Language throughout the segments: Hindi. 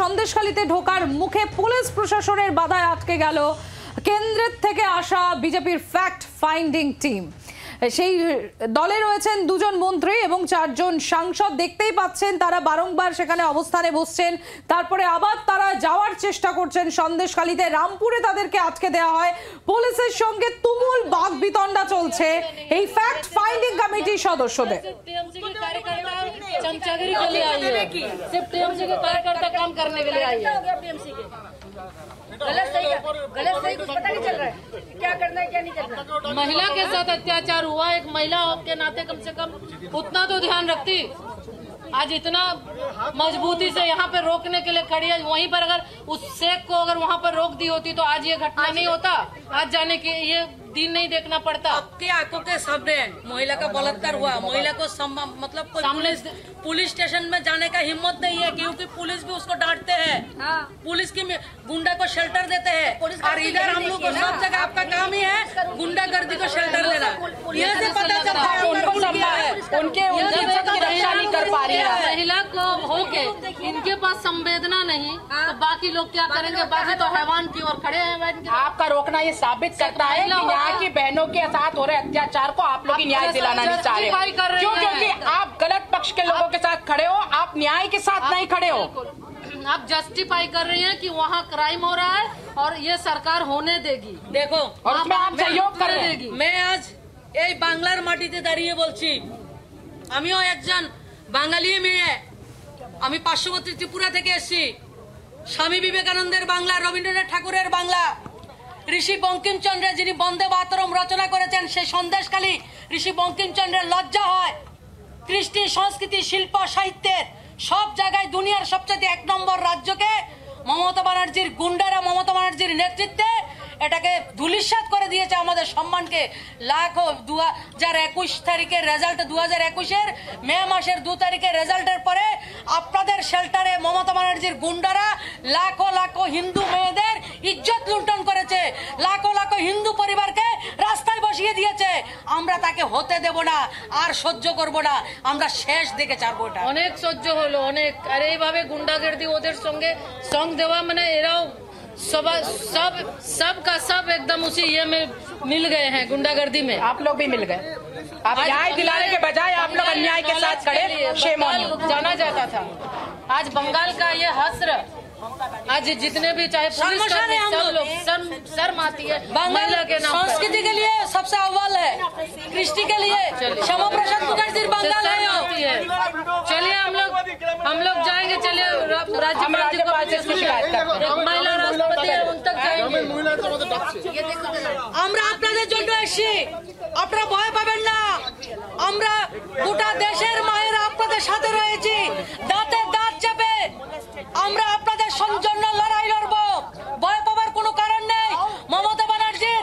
সন্দেশখালিতে ঢোকার মুখে পুলিশ প্রশাসনের বাধায় আটকে গেল কেন্দ্রের থেকে আসা বিজেপির ফ্যাক্ট ফাইন্ডিং টিম সেই দলে রয়েছেন দুজন মন্ত্রী এবং চারজন সাংসদ। দেখতেই পাচ্ছেন তারা বারংবার সেখানে অবস্থানে বসছেন। তারপরে আবার তারা যাওয়ার চেষ্টা করছেন সন্দেশখালিতে। রামপুরে তাদেরকে আটকে দেওয়া হয়। পুলিশের সঙ্গে তুমুল বাঘ বিতণ্ডা চলছে। এই ফ্যাক্ট ফাইন্ডিং কমিটির সদস্যদের। चमचागिरी के लिए आई है। सिर्फ़ टीएमसी के कार्यकर्ता काम करने के लिए आई है। गलत सही गलत सही कुछ पता नहीं चल रहा है क्या करना है क्या नहीं करना महिला के साथ अत्याचार हुआ एक महिला के नाते कम से कम उतना तो ध्यान रखती। आज इतना मजबूती से यहाँ पे रोकने के लिए खड़ी है वहीं पर अगर उस शेख को अगर वहाँ पर रोक दी होती तो आज ये घटना नहीं होता। आज जाने के ये दिन नहीं देखना पड़ता। आपके आँखों के सामने महिला का बलात्कार हुआ। महिला को मतलब सामने पुलिस पुलिस स्टेशन में जाने का हिम्मत नहीं है क्योंकि पुलिस भी उसको डांटते हैं। हाँ। पुलिस की गुंडा को शेल्टर देते हैं। और इधर है, हम लोग को सब जगह आपका काम ही है गुंडागर्दी को शेल्टर देना। ये से पता चलता है उनको आपका पुलिस है। उनके उनकी इज़्ज़त की रक्षा नहीं कर पा रही है। महिला को हो के इनके पास संवेदना नहीं। तो बाकी लोग क्या करेंगे? बाकी तो हैवान की ओर खड़े हैं आपका रोकना ये साबित करता है कि महिला यहाँ होगा। की बहनों के साथ हो रहे अत्याचार को आप लोग ही आप न्याय जस्ट- दिलाना नहीं चाह रहे justify कर रहे क्यों हैं। क्योंकि आप गलत पक्ष के लोगों के साथ खड़े हो आप न्याय के साथ नहीं खड़े हो बिल्कुल। आप जस्टिफाई कर रही हैं कि वहाँ क्राइम हो रहा है और ये सरकार होने देगी देखो और उसमें आप मैं सहयोग कर होने रहे हैं देगी मैं আজ এই বাংলার মাটিতে দাঁড়িয়ে বলছি আমিও একজন বাঙালি মেয়ে আমি পার্শ্ববর্তী ত্রিপুরা থেকে এসেছি স্বামী বিবেকানন্দের বাংলা রবীন্দ্রনাথ ঠাকুরের বাংলা ঋষি বঙ্কিমচন্দ্রের যিনি বন্দে মাতরম রচনা করেছেন সেই সন্দেশকালী ঋষি বঙ্কিমচন্দ্রের লজ্জা হয়। কৃষ্টি, সংস্কৃতি, শিল্প, সাহিত্যের সব জায়গায় দুনিয়ার সবচেয়ে এক নম্বর রাজ্যকে মমতা ব্যানার্জির গুন্ডারা, মমতা ব্যানার্জির নেতৃত্বে এটাকে ধুলিস্বাত করে দিয়েছে আমাদের সম্মানকে লাখো দু হাজার একুশ তারিখের রেজাল্ট দু হাজার একুশের মে মাসের দু তারিখের রেজাল্টের পরে আপনাদের শেল্টারে মমতা ব্যানার্জির গুন্ডারা লাখো লাখো হিন্দু মেয়েদের ইজ্জত লুণ্ঠন করেছে, লাখো লাখো হিন্দু পরিবারকে রাস্তায় বসিয়ে দিয়েছে। আমরা তাকে হতে দেব না, আর সহ্য করব না, আমরা শেষ দেখে ছাড়বো এটা। অনেক সহ্য হলো, অনেক। আর এইভাবে গুন্ডাগর্দি ওদের সঙ্গে সং দেওয়া মানে এরাও सब सब सब का सब एकदम उसी ये में मिल गए हैं गुंडागर्दी में। आप लोग भी मिल गए। आप न्याय दिलाने के बजाय आप लोग अन्याय के साथ खड़े शेम ऑन यू जाना जाता था। आज बंगाल का ये हस्र आज जितने भी चाहे पुलिस सब लोग। शर्म शर्म आती है बांग्ला महिला के नाम पर। संस्कृति के लिए सबसे अव्वल है। कृष्टि के लिए श्यामा प्रसाद मुखर्जी बंगाल है। आती चलिए हम लोग हम लोग जाएँगे चलिए राज्यपाल जी को शिकायत करते महिला আমরা আপনাদের জন্য এসেছি। আপনারা ভয় পাবেন না। আমরা গোটা দেশের মায়েরা আপনাদের সাথে রয়েছি। দাঁতের দাঁত চেপে আমরা আপনাদের সং- জন্য লড়াই লড়ব ভয় পাবার কোনো কারণ নেই মমতা ব্যানার্জির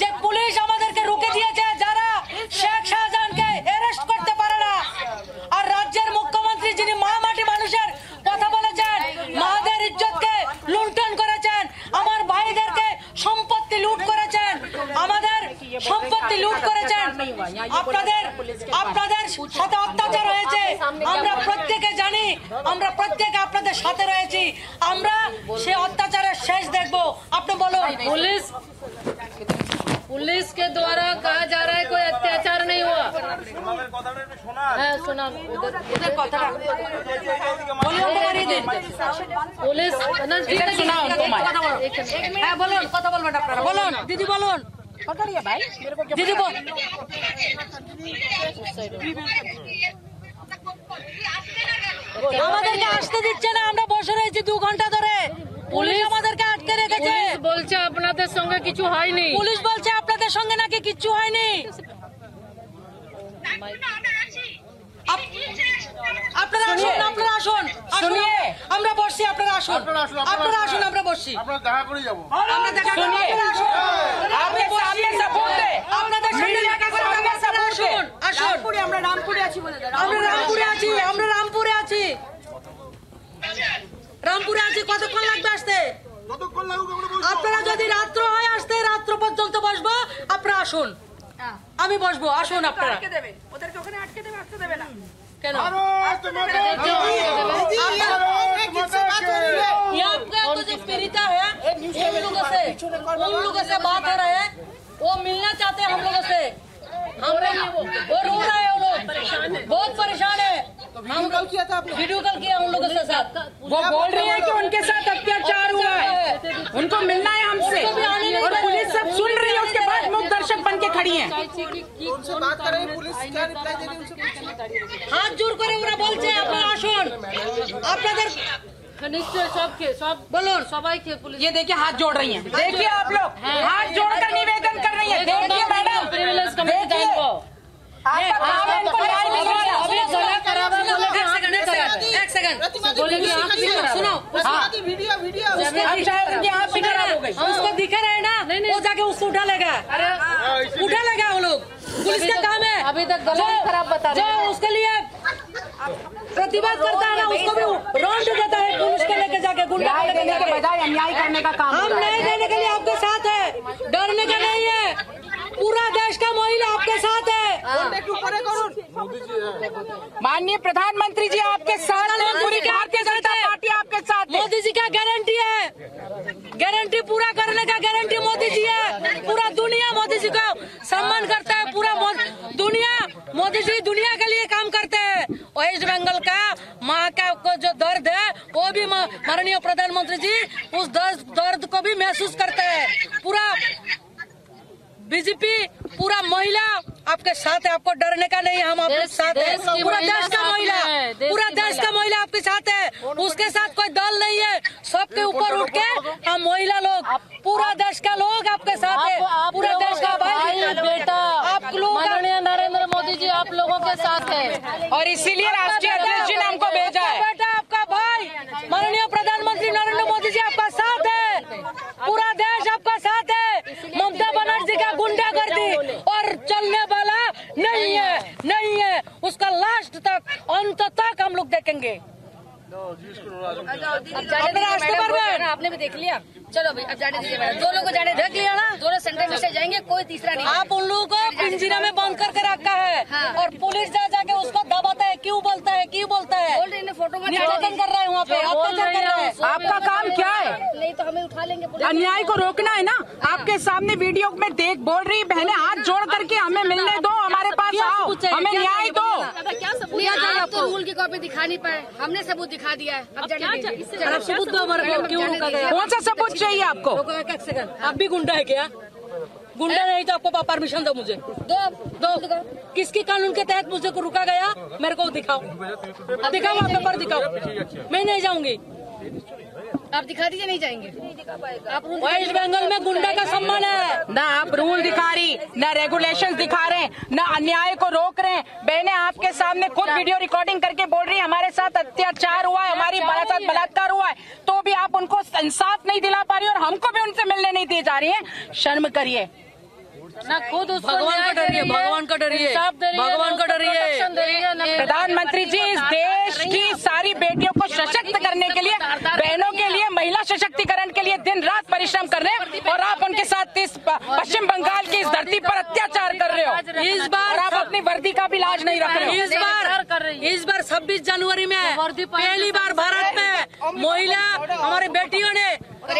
যে পুলিশ আমাদেরকে রুখে দিয়েছে যারা শেখ শাহজাহানকে অ্যারেস্ট করতে পারে না আর রাজ্যের মুখ্যমন্ত্রী যিনি মা মাটি মানুষের কথা বলেছেন মাদের ইজ্জতকে লুণ্ঠন করেছেন আমার ভাইদেরকে সম্পত্তি লুট করেছেন আমাদের সম্পত্তি লুট করেছেন আপনাদের আপনাদের সাথে অত্যাচার হয়েছে আমরা প্রত্যেকে জানি আমরা প্রত্যেকে আপনাদের সাথে রয়েছি আমরা সে অত্যাচারের শেষ দেখব আপনি বলুন पुलिस पुलिस के द्वारा कहा जा रहा है कोई अत्याचार नहीं हुआ হ্যাঁ শোনা ওদের ওদের কথাটা ভলিউমটা বাড়িয়ে দিন আমাদেরকে আসতে দিচ্ছে না আমরা বসে রয়েছি দু ঘণ্টা ধরে। পুলিশ আমাদেরকে আটকে রেখেছে। বলছে আপনাদের সঙ্গে কিছু হয়নি। পুলিশ বলছে আপনাদের সঙ্গে নাকি কিছু হয়নি। রামপুরে আছি রামপুরে আছি। আমরা রামপুরে আছি। রামপুরে আছি কতক্ষণ লাগবে আসতে? আপনারা যদি রাত্র হয় আসতে রাত্র পর্যন্ত বসবো। আপনারা আসুন। হ্যাঁ। আমি বসবো আসুন আপনারা। ওদেরকে ওখানে আটকে দেবে আসতে দেবে না। तो तो तो उन लोगों से बात हो रहा है। वो मिलना चाहते हैं हम लोगों से। हम लोग वो रो रहे हैं वो लोग। बहुत परेशान है। हम कल किया था वीडियो कल किया उन लोगों के साथ। वो बोल रही है कि उनके साथ अत्याचार हुआ है। उनको मिलना है हमसे। और पुलिस सब सुन रही है उसके बाद मुख दर्शक बन के खड़ी है? उनसे बात कर रहे हैं पुलिस क्या रिप्लाई दे रही है उनसे হাত জোর করে ওরা বলছে আপনারা আসুন আপনাদের নিশ্চয় সবকে সব বলুন সবাইকে পুলিশ ये देखिए हाथ जोड़ रही हैं देखिए आप लोग हाथ जोड़कर निवेदन कर रही है देखिए मैडम प्रिविलेज कमेटी देखिए जान को आपका काम है इनको न्याय दिलवाना अभी गला खराब है बोले कि एक आप सेकंड एक सेकंड एक सेकंड बोले कि आप क्यों खराब सुनो हाँ वीडियो वीडियो अब शायद उनकी आप भी खराब हो गई हम उसको दिखा रहे हैं ना वो जाके उसको उठा लेगा उठा लेगा वो लोग पुलिस का काम है अभी तक गला ही खराब बता रहे हैं। उसके लिए प्रतिवाद करता है ना उसको भी रौंद देता है पुलिस को लेके जाके गुंडा देने के जाके। बजाय अन्याय करने का काम हम रहा न्याय देने के लिए आपके साथ है डरने का नहीं है। पूरा देश का महिला आपके साथ है। माननीय प्रधानमंत्री जी आपके साथ पूरी भारतीय जनता पार्टी आपके साथ है गारंटी है। गारंटी पूरा करने का गारंटी मोदी जी है। पूरा दुनिया मोदी जी को सम्मान करता है। पूरा दुनिया, मोदी जी दुनिया के लिए काम करते हैं। वेस्ट बंगाल का माँ का को जो दर्द है, वो भी माननीय प्रधानमंत्री जी, उस दर्द दर्द को भी महसूस करते हैं। पूरा बीजेपी पूरा महिला आपके साथ है आपको डरने का नहीं हम आपके साथ है। पूरा देश का महिला है, पूरा देश का महिला। आपके साथ है। उसके साथ कोई दल नहीं है। सबके ऊपर उठ के हम महिला लोग पूरा देश का लोग आपके साथ है। पूरा देश का भाई बेटा आप लोग नरेंद्र मोदी जी आप लोगों के साथ है। और इसीलिए राष्ट्रीय अध्यक्ष जी ने हमको भेजा आपका है बेटा आपका भाई माननीय प्रधानमंत्री नरेंद्र मोदी जी आपका साथ है पूरा देश आपका साथ है ममता बनर्जी का गुंडागर्दी और चलने वाला नहीं है नहीं है उसका लास्ट तक अंत तक हम लोग देखेंगे। आपने भी देख लिया। चलो भाई अब जाने दीजिए मैडम। दो लोग को जाने देख लिया ना। दोनों सेंटर में से जाएँगे कोई तीसरा नहीं। आप उन लोगों को पिंजरा में बंद करके रखा है। हाँ। और पुलिस जा जाके उसको दबाता है। क्यों बोलता है? क्यों बोलता है? बोल रहे फ़ोटो में कर रहे हैं वहाँ पे। हैं, हैं? आपका काम क्या है? नहीं तो हमें उठा लेंगे अन्याय को रोकना है ना? आपके सामने वीडियो में देख बोल रही बहनें हाथ जोड़ करके हमें मिलने दो हमारे पास आओ। हमें न्याय दो। क्या सबूत आप तो आपको? रूल की कॉपी दिखा नहीं पाए। हमने सबूत दिखा दिया है। अब जाने सबूत दो हमारे को क्यों रोका गया कौन सा सबूत चाहिए आपको? आप भी गुंडा है क्या? गुंडा नहीं तो आपको परमिशन दो मुझे। दो दो किसके कानून के तहत मुझे को रुका गया? मेरे को दिखाओ। दिखाओ आप पेपर दिखाओ। मैं नहीं जाऊँगी। आप दिखा दीजिए नहीं जाएँगे। आप रूल वेस्ट बंगाल में गुंडा का सम्मान है। ना आप रूल दिखा रही न रेगुलेशंस दिखा रहे हैं न अन्याय को रोक रहे हैं। बहनें आपके सामने खुद वीडियो रिकॉर्डिंग करके बोल रही है हमारे साथ अत्याचार हुआ है हमारी साथ बलात्कार हुआ है तो भी आप उनको इंसाफ नहीं दिला पा रही और हमको भी उनसे मिलने नहीं दी जा रही है। शर्म करिए। ना खुद भगवान का को डरिए, भगवान को डरिए, है, भगवान को डरिए। ना- प्रधानमंत्री जी इस देश की सारी बेटियों को सशक्त करने के लिए बहनों के लिए महिला सशक्तिकरण के लिए दिन रात परिश्रम कर रहे हैं। आप साथ इस पश्चिम बंगाल की इस धरती पर अत्याचार कर रहे हो? इस बार आप अपनी वर्दी का भी लाज नहीं रख रहे हो? इस बार इस बार 26 जनवरी में पहली बार भारत में महिला हमारी बेटियों ने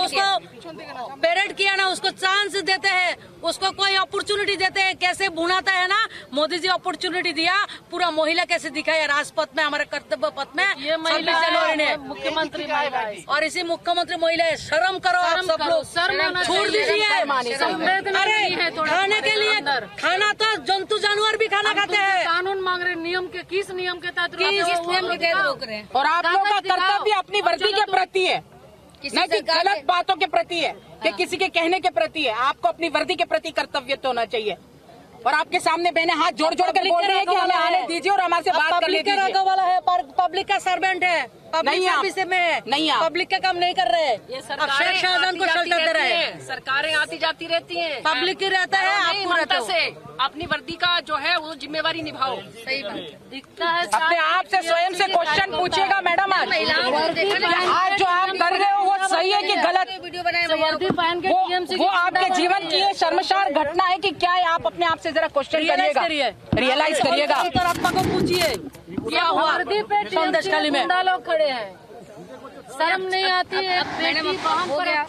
उसको पेरेड किया। ना उसको चांस देते हैं। उसको कोई अपॉर्चुनिटी देते हैं। कैसे बुनाता है ना? मोदी जी अपॉर्चुनिटी दिया। पूरा महिला कैसे दिखाया राजपथ में हमारे कर्तव्य पथ में। ये महिला 26 जनवरी ने। मुख्यमंत्री और इसी मुख्यमंत्री महिला है। शर्म करो आप सब लोग। शर्म छोड़ दीजिए। संवेदना अरे थोड़ा। खाने के लिए। खाना तो जंतु जानवर भी खाना खाते हैं। कानून मांग रहे हैं, नियम के किस नियम के तहत किस नियम के तहत रोक रहे हैं? और आप लोग का कर्तव्य अपनी वर्दी के प्रति है। किसी न कि गलत बातों के प्रति है कि किसी के कहने के प्रति है। आपको अपनी वर्दी के प्रति कर्तव्य तो होना चाहिए। और आपके सामने बहने हाथ जोड़ जोड़ कर बोल रही है कि हमें आने दीजिए और हमारे बात कर पब्लिक का वाला है पर पब्लिक का सर्वेंट है। पब्लिक नहीं आप। में है। नहीं आप। पब्लिक का काम नहीं कर रहे। शाहजहान को शेल्टर दे रहे हैं। सरकारें आती जाती रहती हैं। पब्लिक की रहता है आपको रहता से अपनी वर्दी का जो है वो जिम्मेवारी निभाओ। सही बात। दिखता है अपने आप से स्वयं से क्वेश्चन पूछिएगा मैडम आज। आज वीडियो बनाए पहन के वो वो आपके जीवन की शर्मशार शर्मसार घटना है कि क्या है आप अपने आप से जरा क्वेश्चन रियलाइज़ करिएगा। करिए। रियलाइज़ करिएगा। को पूछिए। क्या हुआ? संदेश में। लोग खड़े हैं। शर्म नहीं आती है मैडम, हो गया।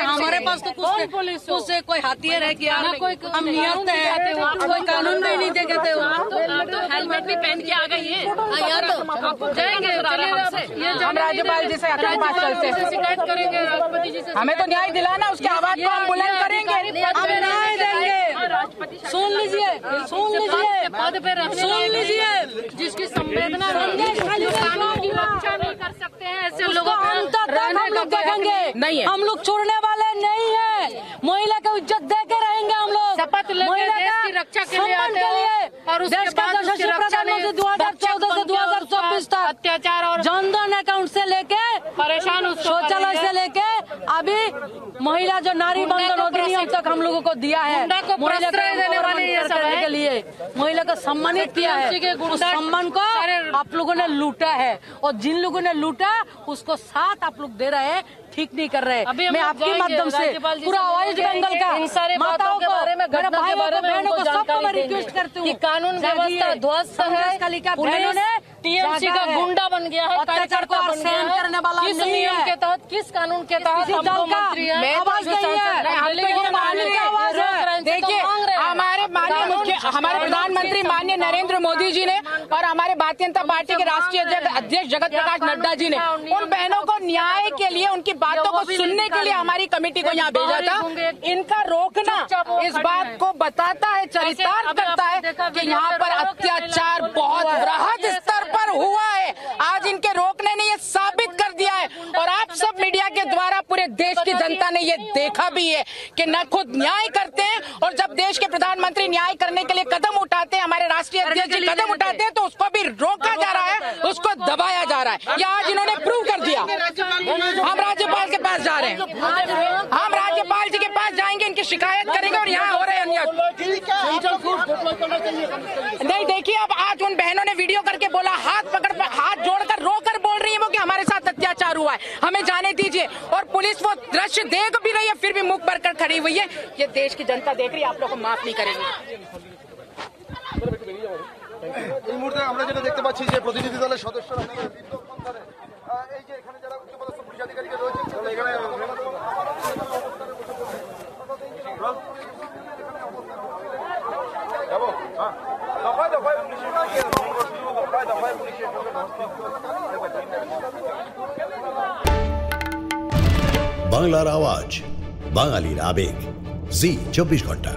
हमारे पास तो कुछ पुलिस हो? कुछ कोई हथियार है क्या कोई हम नियत है। कोई कानून भी नहीं देखते हो आप तो तो हेलमेट भी पहन के आ गई है। यहाँ तो। जाएँगे ये हम राज्यपाल जी से चलते से हैं। शिकायत करेंगे राष्ट्रपति जी से हमें तो न्याय दिलाना उसकी आवाज़ को हम बुलंद करेंगे? हम न्याय देंगे। सुन लीजिए सुन लीजिए। पद पे रहने सुन लीजिए। जिसकी संवेदना है, की रक्षा नहीं कर सकते हैं ऐसे लोगों अंत तक हम लोग देखेंगे। नहीं। हम लोग छोड़ने वाले नहीं है। महिला को इज़्ज़त दे के रहेंगे हम लोग। शपथ महिला की रक्षा के लिए आते हो और उसके बाद प्रधानमंत्री दो हज़ार चौदह से भक्षक दो हज़ार चौबीस तक अत्याचार और जनधन अकाउंट से लेके परेशान उसको शौचालय करेंगे। से लेके अभी महिला जो नारी बंधन अधिनियम तक हम लोगों को दिया है महिला को देने वाले ये सब के लिए महिला को सम्मानित किया है। उस सम्मान को आप लोगों ने लूटा है और जिन लोगों ने लूटा उसको साथ आप लोग दे रहे हैं। ठीक नहीं कर रहे। अभी मैं आपके माध्यम से पूरा मिलेंगे, वेस्ट का इन सारे माताओं के बारे में, घटना के बारे में बहनों को सबको मैं रिक्वेस्ट करती हूँ। कि कानून। व्यवस्था ध्वस्त है बहनों ने टीएमसी का। गुंडा बन गया है अत्याचार को सहन करने वाला किस नियम के तहत किस कानून के तहत हमको मंत्री है? तो आवाज़ नहीं है। तो आवाज़ है। देखिए मांग रहे हैं। हमारे माननीय कानून- मुख्य हमारे प्रधानमंत्री माननीय नरेंद्र मोदी जी ने और हमारे भारतीय जनता पार्टी के राष्ट्रीय अध्यक्ष जगत प्रकाश नड्डा जी ने उन बहनों को न्याय के लिए उनकी बातों को सुनने के लिए हमारी कमेटी को यहाँ भेजा था। इनका रोकना इस बात को बताता है चरितार्थ करता है कि यहाँ पर अत्याचार बहुत हुआ है। वृहद ये स्तर सब पर हुआ है आज इनके रोकने ने ये साबित कर दिया है और आप सब मीडिया के द्वारा पूरे देश की जनता ने ये देखा भी है कि न खुद न्याय करते हैं और जब देश के प्रधानमंत्री न्याय करने के लिए कदम उठाते हैं हमारे राष्ट्रीय अध्यक्ष जी कदम उठाते हैं तो उसको भी रोका जा रहा है उसको दबाया जा रहा है। ये आज इन्होंने प्रूव कर दिया। हम राज्यपाल के पास जा रहे हैं। हम राज्यपाल जी के पास जाएँगे इनकी शिकायत करेंगे और यहाँ हो रहे हैं नहीं देखिए अब आज उन बहनों ने वीडियो करके बोला हाथ हुआ है हमें जाने दीजिए और पुलिस वो दृश्य देख भी रही है फिर भी मुख भर कर खड़ी हुई है ये देश की जनता देख रही है आप लोग को माफ नहीं करेंगे এই মুহূর্তে আমরা যেটা দেখতে পাচ্ছি যে প্রতিনিধি দলের সদস্যরা এখানে বিক্ষোভ করে। আহ, এই যে এখানে বাংলার আওয়াজ বাঙালির আবেগ জি চব্বিশ ঘন্টা